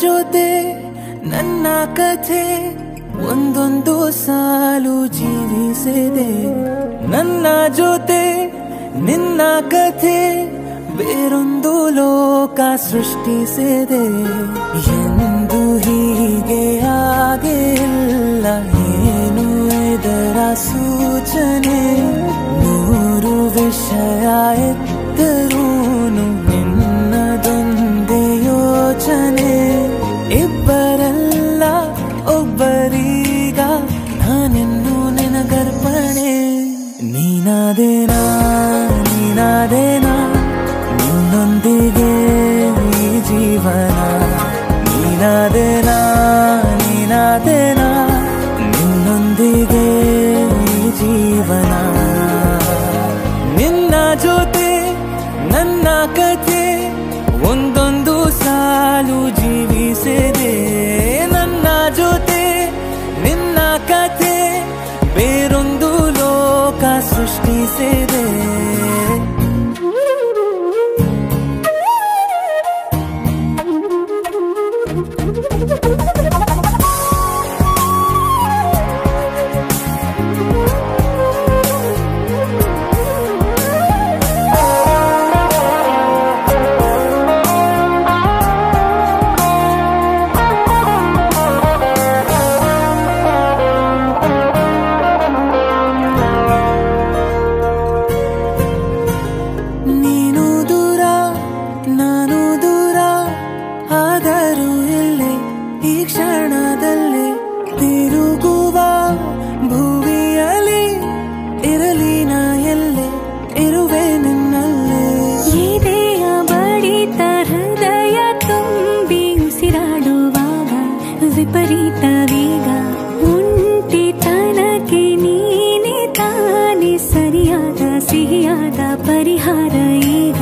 ಜೊತೆ, ನನ್ನ ಕಥೆ, ಒಂದೊಂದು ಸಾಲು ಜೀವಿಸಿದೆ. ನನ್ನ ಜೊತೆ, ನಿನ್ನ ಕಥೆ, ಬೇರೊಂದು ಲೋಕ ಸೃಷ್ಟಿಸಿದೆ. ಎಂದು ಹೀಗೆ ಆಗಿಲ್ಲ ನೀನಾದೇನಾ ನೀನಾದೇನಾ ನಿನ್ನೊಂದಿಗೆ ಈ ಜೀವನ ನೀನಾದೇನಾ ನೀನಾದೇನಾ ನಿನ್ನೊಂದಿಗೆ ಸೃಷ್ಟಿಸಿದೆ ನೀನು ಆದರೂ ಇಲ್ಲಿ ಈ ಕ್ಷಣದಲ್ಲಿ ತಿರುಗುವ ಭುವಿಯಲ್ಲಿ ಇರಲಿ ನಾ ಎಲ್ಲೆ ಇರುವೆ ನಿನ್ನಲ್ಲಿ. ಇದೆಯ ಬಡಿತ ಹೃದಯ ತುಂಬಿ ಉಸಿರಾಡುವಾಗ ವಿಪರೀತ ವೇಗ ಒಂಟಿತನಕ್ಕೆ ನೀನೆ ತಾನೆ ಸರಿಯಾದ ಸಿಹಿಯಾದ ಪರಿಹಾರ ಈಗ.